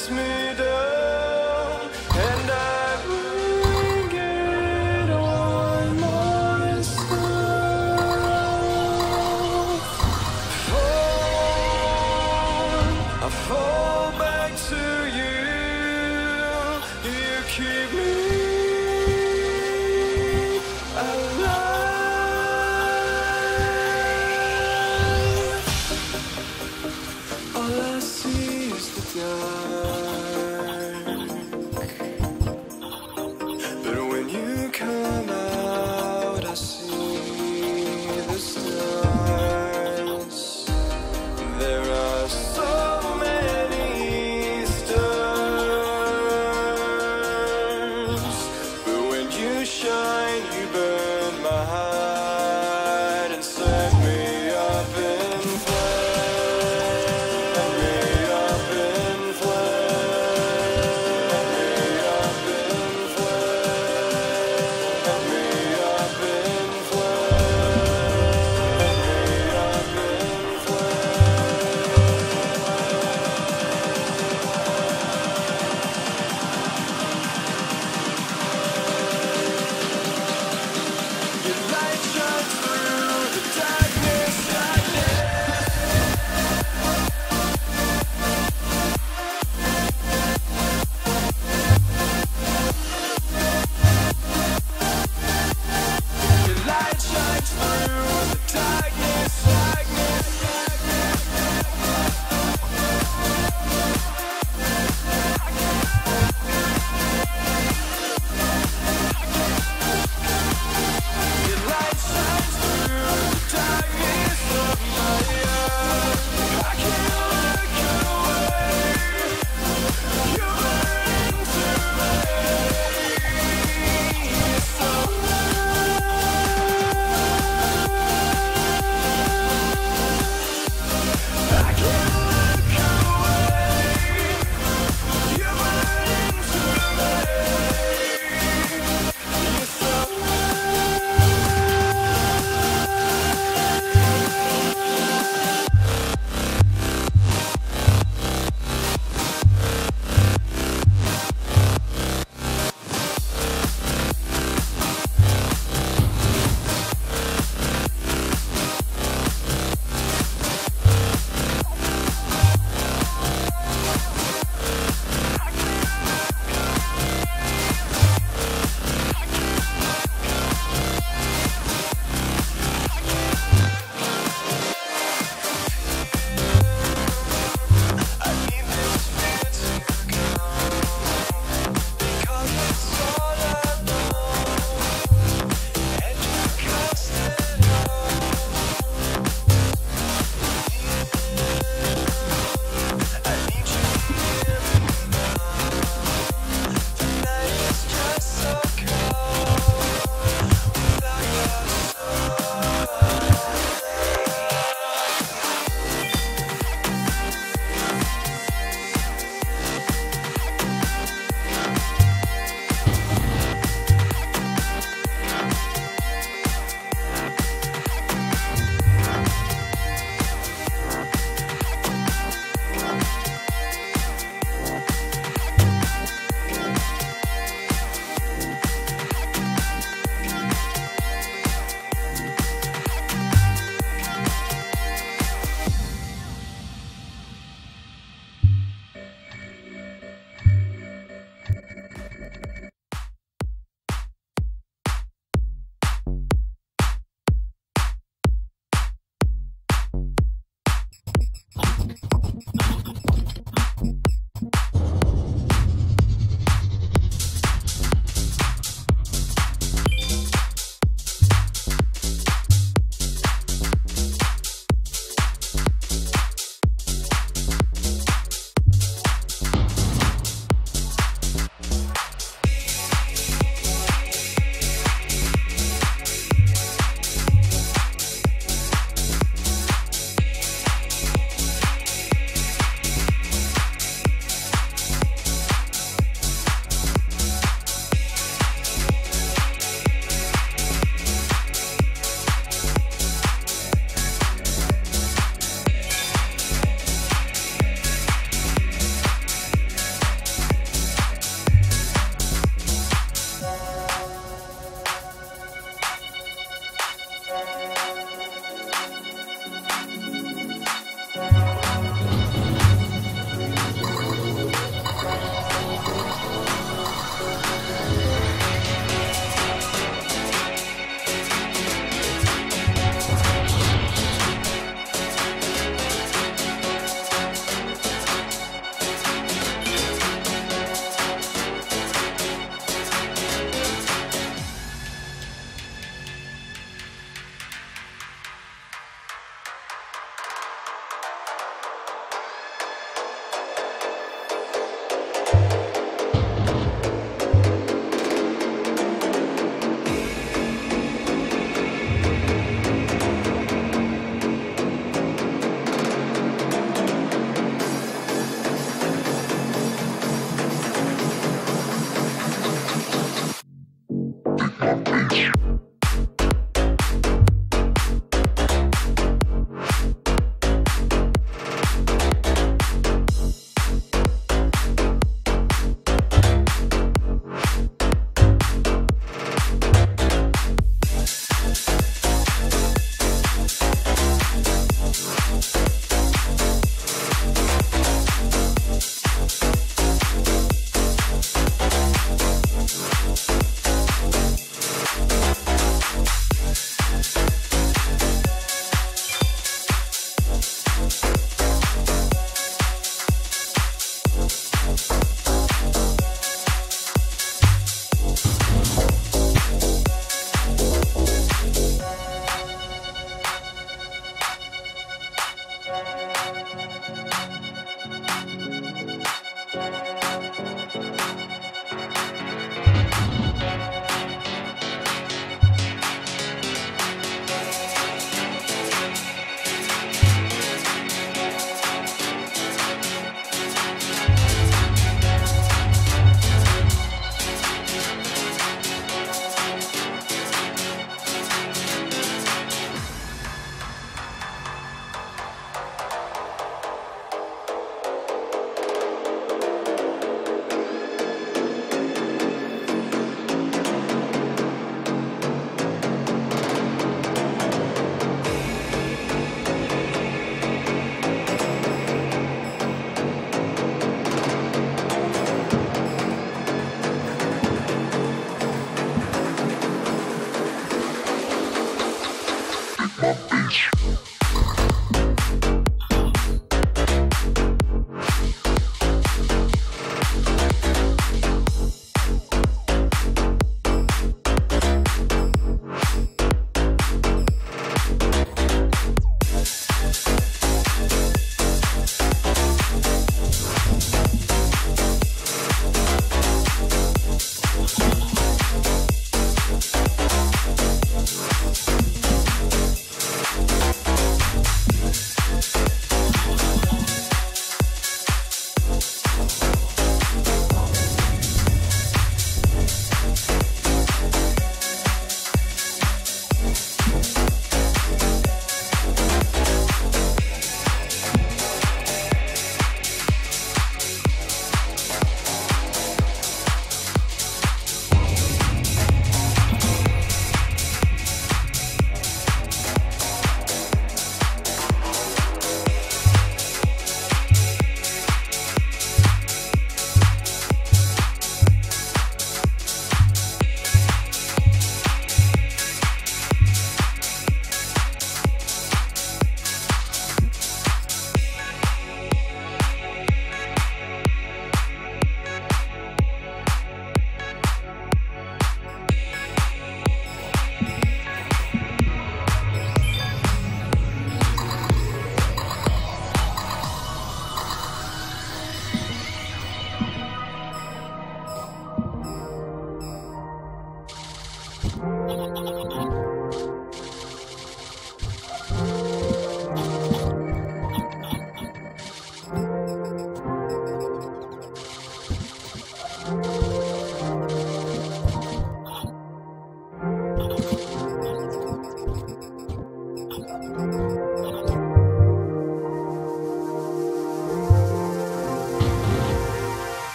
makes me über